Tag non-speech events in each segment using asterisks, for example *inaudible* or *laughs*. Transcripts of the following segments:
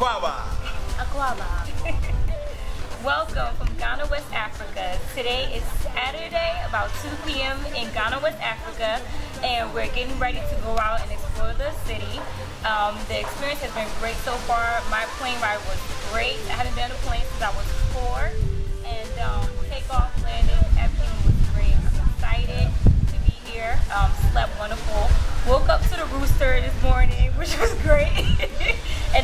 voila. *laughs* Welcome from Ghana, West Africa. Today is Saturday, about 2 p.m. in Ghana, West Africa, and we're getting ready to go out and explore the city. Um, the experience has been great so far. My plane ride was great. I hadn't been on a plane since I was four, and um, takeoff, landing, everything was great. I'm excited to be here. Um, slept wonderful. Woke up to the rooster this morning, *laughs* which was great.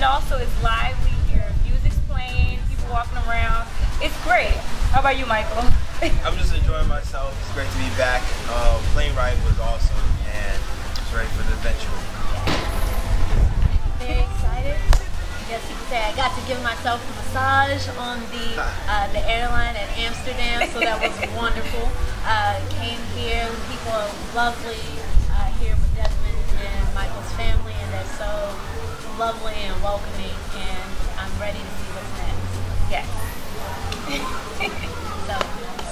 And also it's lively here. Music's playing, people walking around. It's great. How about you, Michael? *laughs* I'm just enjoying myself. It's great to be back. Uh, plane ride was awesome and just ready for the adventure. Very excited. Yes, you could say I got to give myself a massage on the *laughs* uh, the airline at Amsterdam, so that was *laughs* wonderful. Uh, came here, people are lovely uh, here with Desmond and Michael's family, and they're so lovely and welcoming, and I'm ready to see what's next. yes. *laughs* So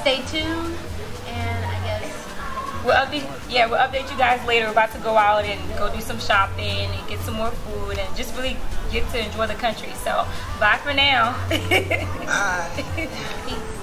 stay tuned, and I guess We'll update, yeah, we'll update you guys later. We're about to go out and go do some shopping and get some more food and just really get to enjoy the country. So, bye for now. *laughs* Bye. peace.